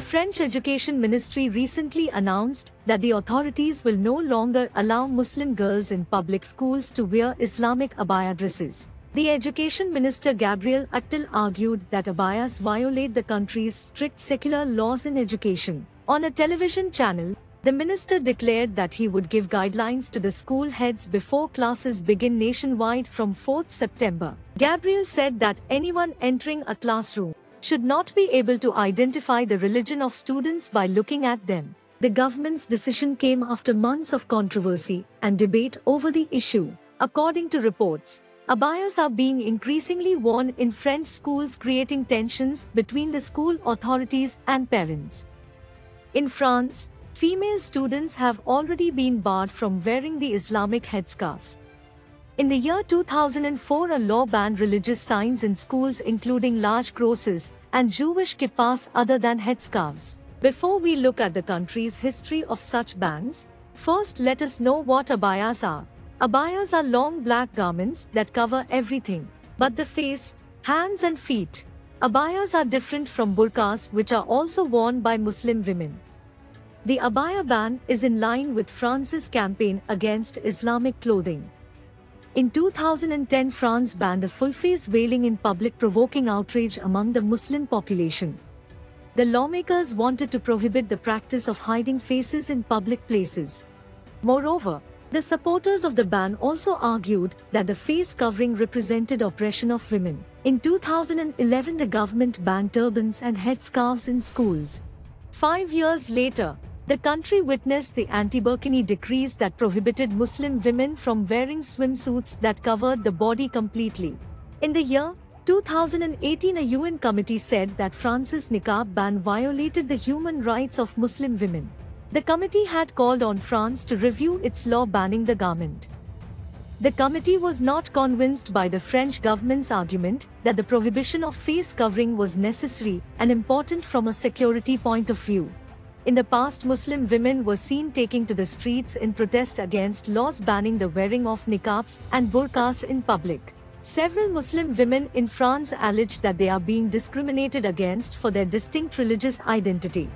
French Education Ministry recently announced that the authorities will no longer allow Muslim girls in public schools to wear Islamic abaya dresses. The Education Minister Gabriel Attal argued that abayas violate the country's strict secular laws in education. On a television channel, the minister declared that he would give guidelines to the school heads before classes begin nationwide from 4th September. Gabriel said that anyone entering a classroom should not be able to identify the religion of students by looking at them. The government's decision came after months of controversy and debate over the issue. According to reports, abayas are being increasingly worn in French schools creating tensions between the school authorities and parents. In France, female students have already been barred from wearing the Islamic headscarf. In the year 2004 a law banned religious signs in schools including large crosses and Jewish kippas other than headscarves. Before we look at the country's history of such bans, first let us know what abayas are. Abayas are long black garments that cover everything, but the face, hands and feet. Abayas are different from burqas which are also worn by Muslim women. The abaya ban is in line with France's campaign against Islamic clothing. In 2010 France banned the full-face veiling in public provoking outrage among the Muslim population. The lawmakers wanted to prohibit the practice of hiding faces in public places. Moreover, the supporters of the ban also argued that the face covering represented oppression of women. In 2011 the government banned turbans and headscarves in schools. Five years later, the country witnessed the anti-Burkini decrees that prohibited Muslim women from wearing swimsuits that covered the body completely. In the year 2018 a UN committee said that France's niqab ban violated the human rights of Muslim women. The committee had called on France to review its law banning the garment. The committee was not convinced by the French government's argument that the prohibition of face covering was necessary and important from a security point of view. In the past Muslim women were seen taking to the streets in protest against laws banning the wearing of niqabs and burqas in public. Several Muslim women in France allege that they are being discriminated against for their distinct religious identity.